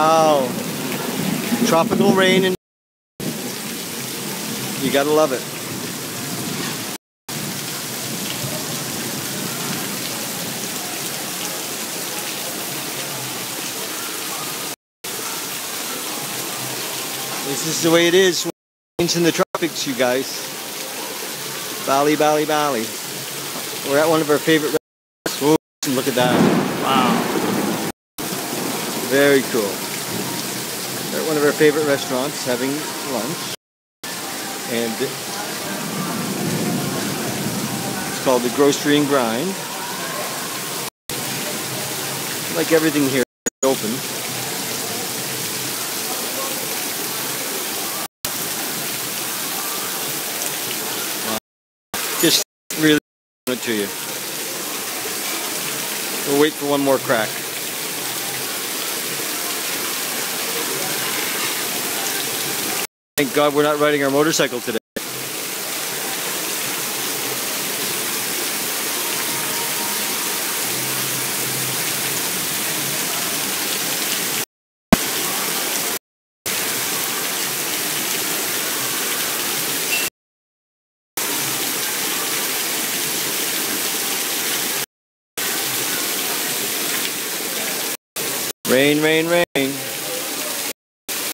Wow. Tropical rain and you gotta love it. This is the way it is in the tropics, you guys. Bali, Bali, Bali. We're at one of our favorite restaurants. Ooh, look at that. Wow. Very cool. We're at one of our favorite restaurants having lunch. And it's called the Grocery and Grind. Like everything here, open. Just really to you. We'll wait for one more crack. Thank God we're not riding our motorcycle today. Rain, rain, rain.